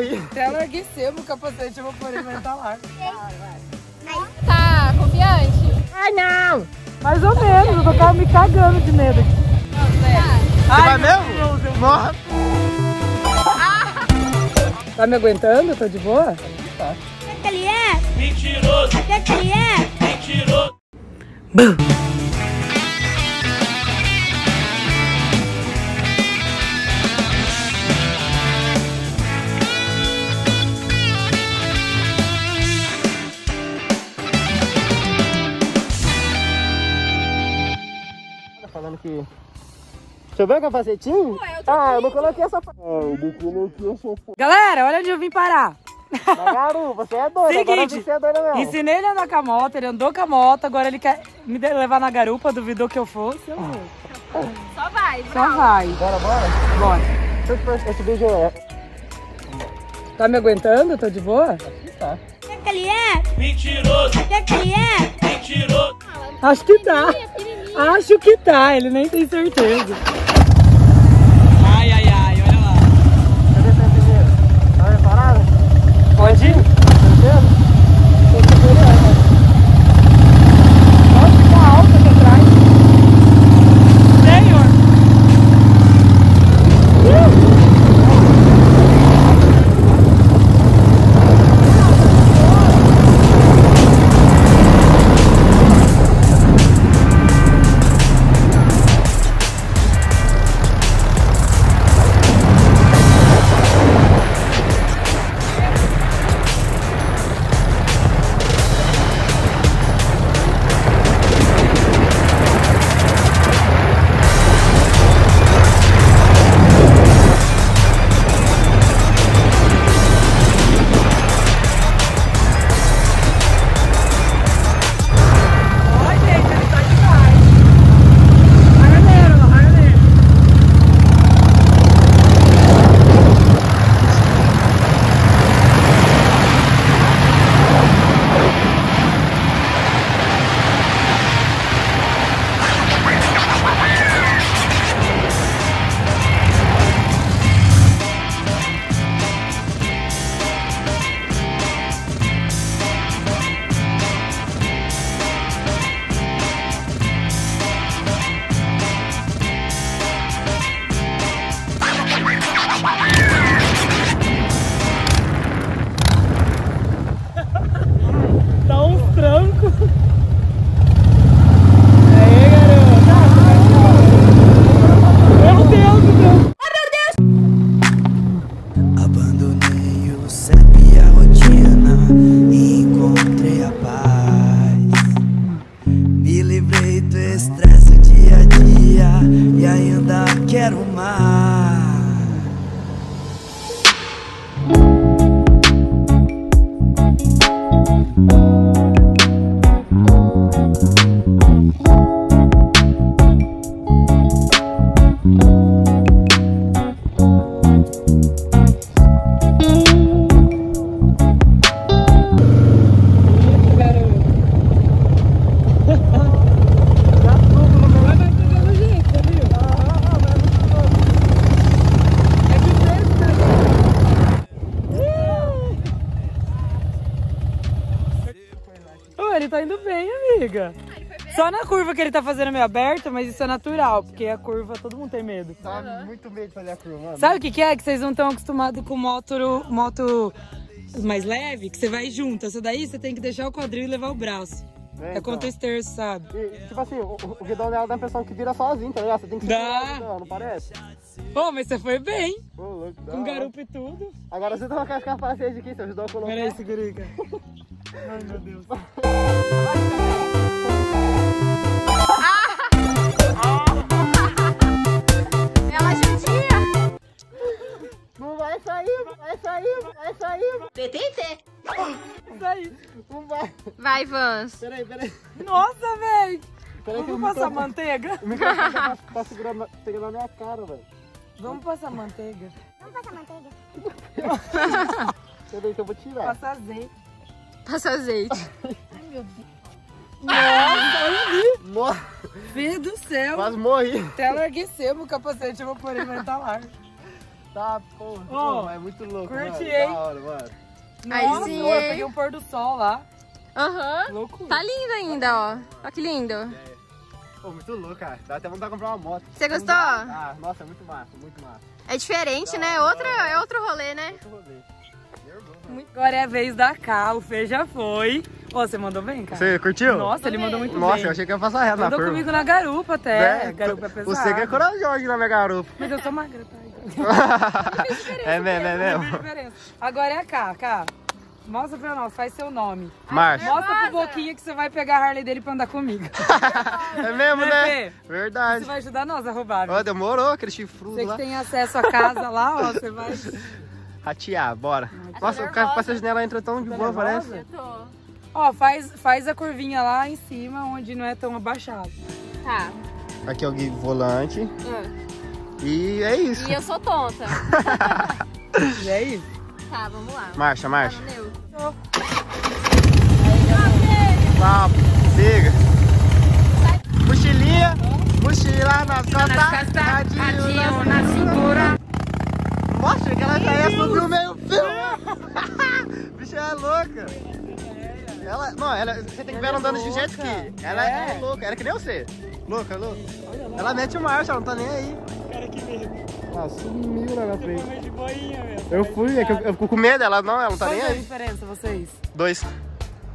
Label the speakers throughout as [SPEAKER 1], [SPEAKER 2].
[SPEAKER 1] morri.
[SPEAKER 2] Até larguecemos o capacete, eu vou pôr ele, mas tá largo.
[SPEAKER 3] Tá confiante?
[SPEAKER 2] Ai, não! Mais ou menos, eu tô me cagando de medo aqui.
[SPEAKER 1] Você vai mesmo? Morra.
[SPEAKER 2] Tá me aguentando? Tô de boa?
[SPEAKER 4] que ele é? Mentiroso! O que que ele é?
[SPEAKER 1] Tá Choveu o capacetinho? ah, eu não coloquei essa... Ah, eu não coloquei essa...
[SPEAKER 2] Galera, olha onde eu vim parar.
[SPEAKER 1] Garu, você é doido. Agora
[SPEAKER 2] Seguinte,
[SPEAKER 1] você é doido mesmo.
[SPEAKER 2] Ensinei ele a andar com a moto, ele andou com a moto, agora ele quer me levar na garupa, duvidou que eu fosse. Eu vou.
[SPEAKER 3] Só vai,
[SPEAKER 2] Só vai.
[SPEAKER 1] Bora, bora.
[SPEAKER 2] Bora.
[SPEAKER 1] Te- Esse beijo é...
[SPEAKER 2] Tá me aguentando? Tô de boa?
[SPEAKER 1] Tá.
[SPEAKER 4] O que que ele é? Mentiroso! O que que ele é?
[SPEAKER 2] Acho que tá. Acho que tá, ele nem tem certeza. Ai, ai, ai, olha lá.
[SPEAKER 1] Cadê você primeiro? Tá preparado?
[SPEAKER 2] Pode Ele tá indo bem, amiga. Só na curva que ele tá fazendo meio aberta, mas isso é natural, porque a curva todo mundo tem medo.
[SPEAKER 1] Tá muito medo de fazer a curva, mano.
[SPEAKER 2] Sabe o que, que é? Que vocês não estão acostumados com moto, moto mais leve, que você vai junto. Essa daí você tem que deixar o quadril e levar o braço. É,
[SPEAKER 1] então.
[SPEAKER 2] contra esterço, sabe?
[SPEAKER 1] E, tipo assim, o, o guidão dela dá a impressão que vira sozinho, tá ligado? Você tem que
[SPEAKER 2] Dá.
[SPEAKER 1] o guidão, não parece?
[SPEAKER 2] Pô, mas você foi bem.
[SPEAKER 1] Ô, louco,
[SPEAKER 2] Com garupa e tudo.
[SPEAKER 1] Agora você tá com as capacetes aqui, você ajudou a colocar.
[SPEAKER 2] Peraí, segurica. Ai, meu Deus.
[SPEAKER 3] Ela judia.
[SPEAKER 1] Não vai sair, não vai sair, não vai sair.
[SPEAKER 3] PTT.
[SPEAKER 2] Isso aí.
[SPEAKER 1] Não vai.
[SPEAKER 3] Vai, Vans.
[SPEAKER 1] Peraí, peraí.
[SPEAKER 2] Nossa, velho.
[SPEAKER 1] Peraí
[SPEAKER 2] Vamos passar
[SPEAKER 1] microfone,
[SPEAKER 2] manteiga?
[SPEAKER 1] o microfone tá, tá segurando, pegando na minha cara, velho.
[SPEAKER 2] Vamos passar manteiga.
[SPEAKER 4] Vamos passar manteiga?
[SPEAKER 1] Peraí que eu vou tirar.
[SPEAKER 2] Passar azeite.
[SPEAKER 3] Passa azeite.
[SPEAKER 1] Nossa,
[SPEAKER 2] Filho do céu.
[SPEAKER 1] quase morri.
[SPEAKER 2] Até larguecemos o capacete, eu vou pôr ele, mas tá largo.
[SPEAKER 1] Tá, porra.
[SPEAKER 2] Ó,
[SPEAKER 1] é muito louco,
[SPEAKER 2] curti,
[SPEAKER 1] mano.
[SPEAKER 2] hein?
[SPEAKER 1] Da hora, mano.
[SPEAKER 3] Aí
[SPEAKER 2] Nossa,
[SPEAKER 3] sim,
[SPEAKER 2] eu peguei um pôr do sol lá.
[SPEAKER 3] Aham.
[SPEAKER 2] Loucura.
[SPEAKER 3] Tá lindo ainda, ó. Olha que lindo.
[SPEAKER 1] Pô, muito louco, cara. Dá até vontade de comprar uma moto.
[SPEAKER 3] Você gostou?
[SPEAKER 1] Ah, nossa, é muito massa, muito massa.
[SPEAKER 3] É diferente, né? Outra, é outro rolê, né?
[SPEAKER 1] Muito rolê. Nervoso.
[SPEAKER 2] Agora é a vez da K, o Fê já foi. Ô, você mandou bem, cara?
[SPEAKER 1] Você curtiu?
[SPEAKER 2] Nossa, ele mandou muito
[SPEAKER 1] Nossa,
[SPEAKER 2] bem.
[SPEAKER 1] eu achei que ia passar reto na
[SPEAKER 2] Mandou
[SPEAKER 1] curva.
[SPEAKER 2] comigo na garupa até.
[SPEAKER 1] Né?
[SPEAKER 2] Garupa é pesada.
[SPEAKER 1] Você que é corajoso na minha garupa.
[SPEAKER 2] Mas eu sou magra, tá?
[SPEAKER 1] É mesmo, é mesmo.
[SPEAKER 2] Agora é a K, K. Mostra pra nós, faz seu nome.
[SPEAKER 1] Márcio.
[SPEAKER 2] Mostra pro Boquinha que você vai pegar a Harley dele pra andar comigo.
[SPEAKER 1] É mesmo,
[SPEAKER 2] Né,
[SPEAKER 1] né? Verdade.
[SPEAKER 2] Você vai ajudar nós a roubar.
[SPEAKER 1] Ó, demorou aquele chifrudo
[SPEAKER 2] Você que
[SPEAKER 1] lá.
[SPEAKER 2] tem acesso à casa lá, ó, você vai...
[SPEAKER 1] Ratear, bora. Nossa, o cara passa a janela entra tão de boa, parece.
[SPEAKER 2] nervosa? Ó, faz, faz a curvinha lá em cima, onde não é tão abaixado.
[SPEAKER 3] Tá.
[SPEAKER 1] Aqui é o volante. E é isso.
[SPEAKER 3] E eu sou tonta.
[SPEAKER 2] E é isso.
[SPEAKER 3] Tá, vamos lá.
[SPEAKER 1] Marcha, marcha.
[SPEAKER 3] Tá.
[SPEAKER 1] Vamos, siga. Mochilinha, mochila nas costas, radinho na cintura. Nossa, que ela subir o meio fio. Bicha é louca. Ela, não, ela, você tem que ver ela andando de jet ski. Ela é.
[SPEAKER 2] É.
[SPEAKER 1] louca, ela é que nem você. Louca, louca. Ela mete marcha, ela não tá nem aí.
[SPEAKER 2] Cara, que medo.
[SPEAKER 1] Ela sumiu na minha frente.
[SPEAKER 2] De boinha, meu.
[SPEAKER 1] Eu fui, é que eu, eu fico com medo, ela não, ela não tá
[SPEAKER 2] Qual
[SPEAKER 1] nem
[SPEAKER 2] é a
[SPEAKER 1] aí.
[SPEAKER 2] diferença, vocês?
[SPEAKER 1] Dois.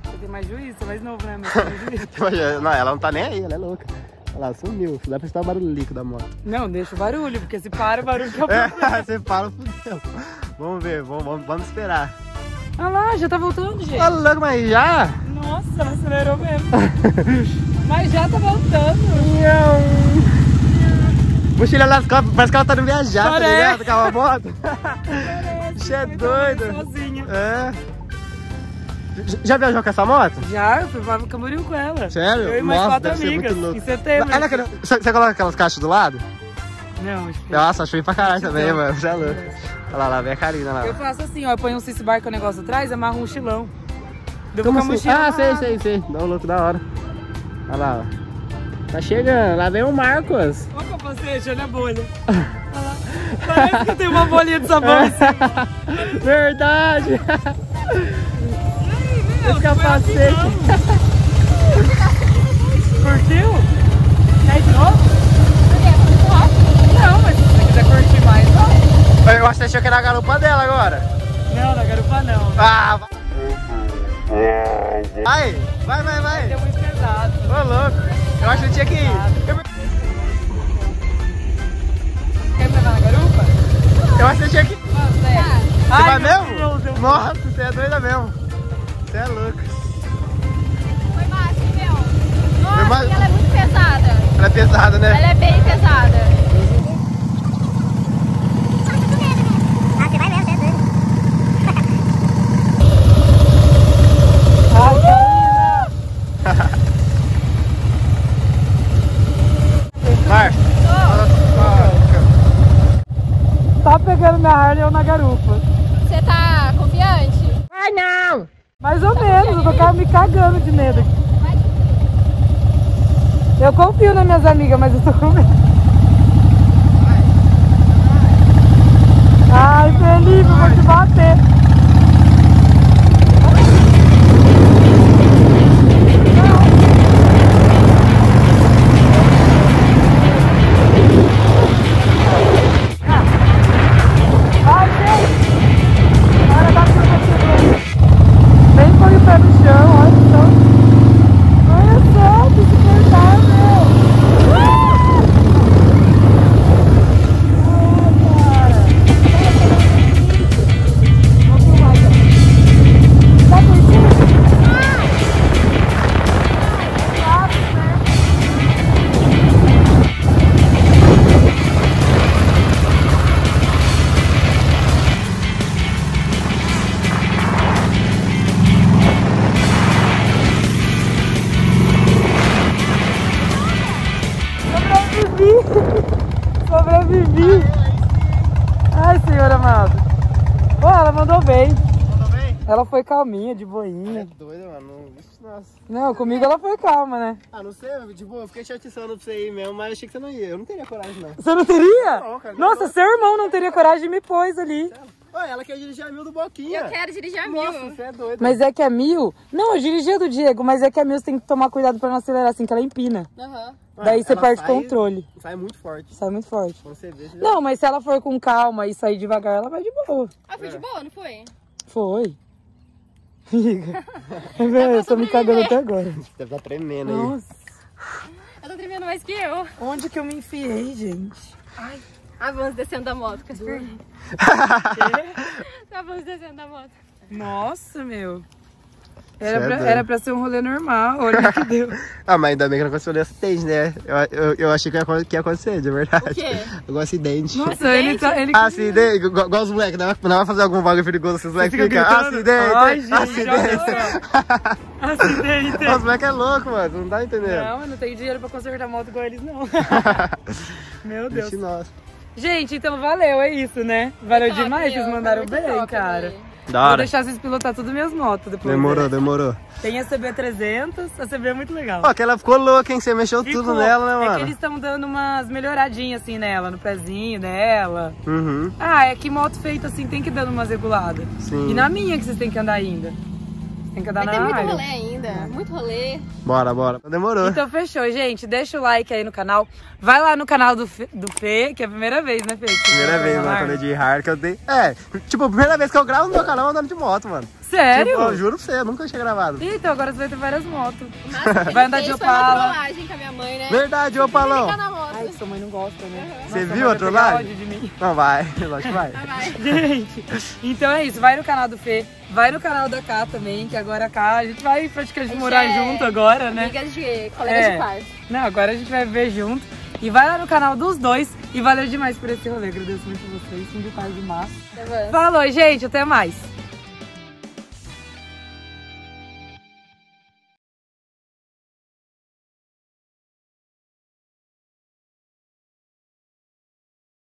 [SPEAKER 2] Você tem mais juízo, você é mais novo, né?
[SPEAKER 1] Não, ela não tá nem aí, ela é louca. Ela sumiu, dá pra escutar o barulho líquido da moto.
[SPEAKER 2] Não, deixa o barulho, porque se para o barulho que eu
[SPEAKER 1] É, você para, fudeu. Vamos ver, vamos, vamos, vamos esperar.
[SPEAKER 2] Olha lá, já tá voltando, gente.
[SPEAKER 1] Ô, louco, mas já?
[SPEAKER 2] Nossa, ela acelerou mesmo. Mas já tá voltando.
[SPEAKER 1] Mochila nas costas, parece que ela tá indo viajar, tá
[SPEAKER 2] Parece.
[SPEAKER 1] ligado? Com a moto. Bicho é doido.
[SPEAKER 2] Sozinha.
[SPEAKER 1] É. Já viajou com essa moto?
[SPEAKER 2] Já, eu fui pra Camboriú com ela.
[SPEAKER 1] Sério?
[SPEAKER 2] Eu e mais
[SPEAKER 1] Nossa,
[SPEAKER 2] quatro amigas. Em setembro.
[SPEAKER 1] Você você coloca aquelas caixas do lado?
[SPEAKER 2] Não, acho que...
[SPEAKER 1] Nossa, achei pra caralho também, mano. Você é louco. Olha lá, lá, vem a Karina lá.
[SPEAKER 2] Eu faço assim, ó, eu ponho um cici bar com o negócio atrás, amarro um mochilão. Deu
[SPEAKER 1] Como
[SPEAKER 2] com a
[SPEAKER 1] assim?
[SPEAKER 2] mochila
[SPEAKER 1] Ah, sei, sei, sei. Dá um louco da hora. Olha lá, ó. Tá chegando, lá vem o Marcos.
[SPEAKER 2] Olha o capacete, olha a bolha. Olha lá. Parece que tem uma bolinha de sabão cima.
[SPEAKER 1] Verdade.
[SPEAKER 2] Meu,
[SPEAKER 1] Esse capacete.
[SPEAKER 2] Curtiu? Quer ir de novo? Não, mas se você quiser curtir mais, vai.
[SPEAKER 1] Eu acho que você achou que era a garupa dela agora.
[SPEAKER 2] Não, na garupa não.
[SPEAKER 1] Ah, vai. Vai, vai, vai, vai.
[SPEAKER 2] Deu muito pesado.
[SPEAKER 1] Ô, louco. Eu acho que tinha que ir. Eu,
[SPEAKER 2] Quer pegar na garupa?
[SPEAKER 1] eu acho que tinha que ir. Você
[SPEAKER 2] Ai,
[SPEAKER 1] vai mesmo?
[SPEAKER 2] Deus, eu-
[SPEAKER 1] Nossa, você é doida mesmo. Você é louco.
[SPEAKER 3] Foi massa, meu. Nossa, ela é muito pesada.
[SPEAKER 1] Ela é pesada, né?
[SPEAKER 3] Ela é bem pesada.
[SPEAKER 4] Ah, você vai mesmo, é doido.
[SPEAKER 2] Ai, Karina.
[SPEAKER 1] Márcio.
[SPEAKER 2] Tá pegando minha Harley ou na garupa?
[SPEAKER 3] Você tá confiante?
[SPEAKER 1] Ai, não.
[SPEAKER 2] Mais ou menos, eu tô me cagando de medo aqui. Eu confio nas minhas amigas, mas eu tô com medo. Ai, Felipe, eu vou te bater. Ela foi calminha, de
[SPEAKER 1] É
[SPEAKER 2] boinha.
[SPEAKER 1] doido, mano. Ixi, Nossa.
[SPEAKER 2] Não, comigo ela foi calma, né?
[SPEAKER 1] Ah, não sei, tipo, eu fiquei te atiçando pra você ir mesmo, mas achei que você não ia. Eu não teria coragem, não.
[SPEAKER 2] Você não teria?
[SPEAKER 1] Não, cara,
[SPEAKER 2] Nossa,
[SPEAKER 1] não.
[SPEAKER 2] seu irmão não teria coragem de me pôs ali.
[SPEAKER 1] Olha, ela quer dirigir a mil do Boquinha.
[SPEAKER 3] Eu quero dirigir a mil.
[SPEAKER 1] Nossa, você é doido.
[SPEAKER 2] Mas é que a Mil. Não, eu dirigia do Diego, mas é que a Mil você tem que tomar cuidado pra não acelerar assim, que ela empina.
[SPEAKER 3] Aham.
[SPEAKER 2] Daí você perde
[SPEAKER 1] sai-
[SPEAKER 2] controle.
[SPEAKER 1] Sai muito forte.
[SPEAKER 2] Sai muito forte.
[SPEAKER 1] Quando você vê, você já...
[SPEAKER 2] Não, mas se ela for com calma e sair devagar, ela vai de boa.
[SPEAKER 3] Ah, foi de boa, não foi?
[SPEAKER 2] Foi. Amiga. eu tô me cagando até agora.
[SPEAKER 1] Deve estar tremendo aí.
[SPEAKER 2] Nossa.
[SPEAKER 3] Ela tá tremendo mais que eu.
[SPEAKER 2] Onde que eu me enfiei, gente?
[SPEAKER 3] Ah, vamos descendo da moto, Casper. Ah, vamos descendo da moto.
[SPEAKER 2] Nossa, meu. Era
[SPEAKER 1] é
[SPEAKER 2] pra, era pra ser um rolê normal, olha o que deu.
[SPEAKER 1] Ah, mas ainda bem que não aconteceu nenhum acidente, né? Eu, eu, eu achei que ia, que ia acontecer, de verdade.
[SPEAKER 3] O quê?
[SPEAKER 1] Algum acidente.
[SPEAKER 2] Nossa, ele tá. Ele
[SPEAKER 1] Acidente, igual igual os moleques, não vai- não vai fazer algum bagulho perigoso, esses moleques
[SPEAKER 2] Fica
[SPEAKER 1] ficam. Acidente!
[SPEAKER 2] Ai, gente,
[SPEAKER 1] acidente!
[SPEAKER 2] Acidente.
[SPEAKER 1] Os moleques é louco, mano, não tá entendendo.
[SPEAKER 2] Não, eu não tenho dinheiro pra consertar moto igual eles, não. Meu Deus. Gente, então valeu, é isso, né? Valeu
[SPEAKER 3] Top,
[SPEAKER 2] demais, vocês mandaram bem,
[SPEAKER 3] top,
[SPEAKER 2] cara.
[SPEAKER 3] velho.
[SPEAKER 1] Da
[SPEAKER 2] Vou
[SPEAKER 1] hora.
[SPEAKER 2] deixar vocês pilotar tudo minhas motos depois.
[SPEAKER 1] Demorou,
[SPEAKER 2] né?
[SPEAKER 1] demorou.
[SPEAKER 2] Tem a CB300, a CB é muito legal.
[SPEAKER 1] Ó, que ela ficou louca, hein? Você mexeu
[SPEAKER 2] Ficou.
[SPEAKER 1] tudo nela, né,
[SPEAKER 2] É que
[SPEAKER 1] mano?
[SPEAKER 2] eles estão dando umas melhoradinhas assim nela, no pezinho dela.
[SPEAKER 1] Uhum,
[SPEAKER 2] Ah, é que moto feita assim tem que dando umas reguladas.
[SPEAKER 1] sim.
[SPEAKER 2] E na minha que vocês têm que andar ainda. Tem que andar
[SPEAKER 3] Vai ter
[SPEAKER 2] na
[SPEAKER 3] muito
[SPEAKER 2] Iron.
[SPEAKER 3] rolê ainda. Muito rolê.
[SPEAKER 1] Bora, bora. Demorou.
[SPEAKER 2] Então fechou, gente. Deixa o like aí no canal. Vai lá no canal do, Fê, do Fê, que é a primeira vez, né, Fê?
[SPEAKER 1] Primeira vez, mano,
[SPEAKER 2] lá.
[SPEAKER 1] quando eu de hard que eu dei. É, tipo, primeira vez que eu gravo no meu canal andando de moto, mano.
[SPEAKER 2] Sério?
[SPEAKER 1] Tipo, eu juro pra você, eu nunca tinha gravado.
[SPEAKER 2] Então agora você vai ter várias motos.
[SPEAKER 3] Que
[SPEAKER 2] Vai andar de
[SPEAKER 3] fez foi uma
[SPEAKER 2] Opala.
[SPEAKER 3] trollagem com a minha mãe, né?
[SPEAKER 1] Verdade, ô Palão.
[SPEAKER 2] Sua mãe não gosta, né?
[SPEAKER 1] Você
[SPEAKER 2] Nossa,
[SPEAKER 1] viu a
[SPEAKER 2] de mim.
[SPEAKER 1] Não, vai, lógico que vai.
[SPEAKER 3] Vai, vai.
[SPEAKER 2] Gente, então é isso. Vai no canal do Fê, vai no canal da Cá também, que agora a Cá, a gente vai praticamente morar
[SPEAKER 3] é
[SPEAKER 2] junto agora, né?
[SPEAKER 3] Amigas de colegas
[SPEAKER 2] É.
[SPEAKER 3] de quarto.
[SPEAKER 2] Não, agora a gente vai ver junto. E vai lá no canal dos dois. E valeu demais por esse rolê. Agradeço muito vocês. Sim, de tarde massa.
[SPEAKER 3] Tá bom.
[SPEAKER 2] Falou, gente. Até mais.